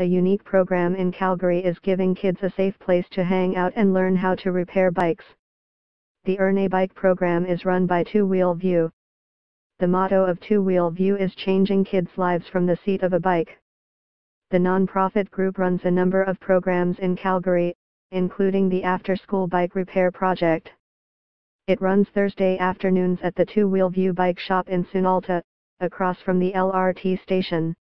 a unique program in Calgary is giving kids a safe place to hang out and learn how to repair bikes. The Earn a Bike program is run by Two Wheel View. The motto of Two Wheel View is changing kids' lives from the seat of a bike. The nonprofit group runs a number of programs in Calgary, including the After School Bike Repair Project. It runs Thursday afternoons at the Two Wheel View Bike Shop in Sunalta, across from the LRT station.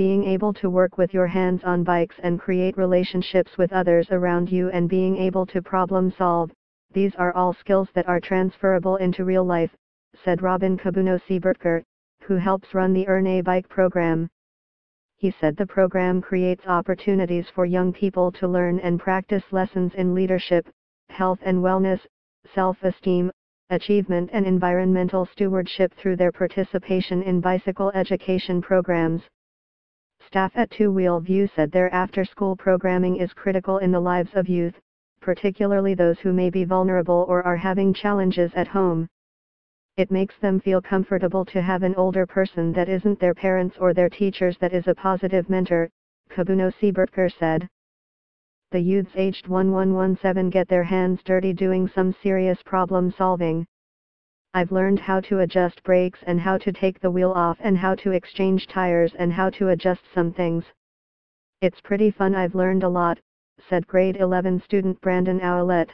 Being able to work with your hands on bikes and create relationships with others around you and being able to problem solve, these are all skills that are transferable into real life, said Robin Kabuno Siebertker, who helps run the Earn a Bike program. He said the program creates opportunities for young people to learn and practice lessons in leadership, health and wellness, self-esteem, achievement and environmental stewardship through their participation in bicycle education programs. Staff at Two Wheel View said their after-school programming is critical in the lives of youth, particularly those who may be vulnerable or are having challenges at home. It makes them feel comfortable to have an older person that isn't their parents or their teachers that is a positive mentor, Kabuno Siebertker said. The youths aged 1117 get their hands dirty doing some serious problem solving. I've learned how to adjust brakes and how to take the wheel off and how to exchange tires and how to adjust some things. It's pretty fun I've learned a lot, said grade 11 student Brandon Owlett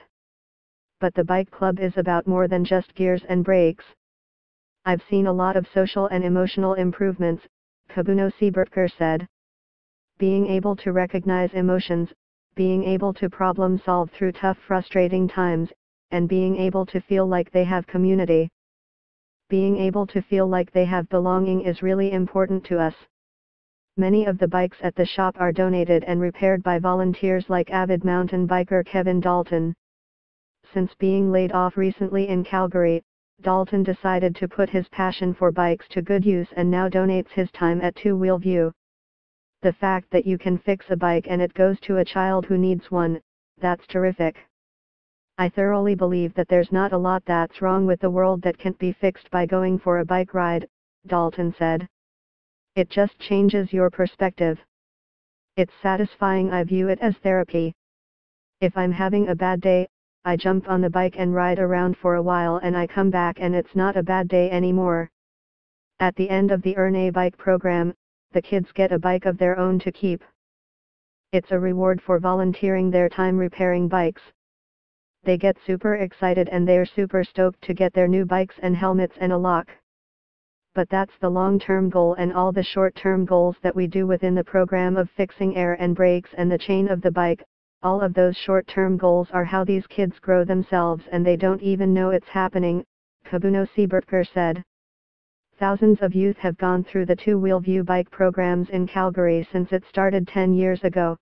but the bike club is about more than just gears and brakes. I've seen a lot of social and emotional improvements, Kabuno Siebertker said. Being able to recognize emotions, being able to problem solve through tough frustrating times, and being able to feel like they have community. Being able to feel like they have belonging is really important to us. Many of the bikes at the shop are donated and repaired by volunteers like avid mountain biker Kevin Dalton. Since being laid off recently in Calgary, Dalton decided to put his passion for bikes to good use and now donates his time at Two Wheel View. The fact that you can fix a bike and it goes to a child who needs one, that's terrific. I thoroughly believe that there's not a lot that's wrong with the world that can't be fixed by going for a bike ride, Dalton said. It just changes your perspective. It's satisfying I view it as therapy. If I'm having a bad day, I jump on the bike and ride around for a while and I come back and it's not a bad day anymore. At the end of the Earn a Bike program, the kids get a bike of their own to keep. It's a reward for volunteering their time repairing bikes. They get super excited and they're super stoked to get their new bikes and helmets and a lock. But that's the long-term goal and all the short-term goals that we do within the program of fixing air and brakes and the chain of the bike, all of those short-term goals are how these kids grow themselves and they don't even know it's happening, Kabuno Siebertker said. Thousands of youth have gone through the two-wheel view bike programs in Calgary since it started 10 years ago.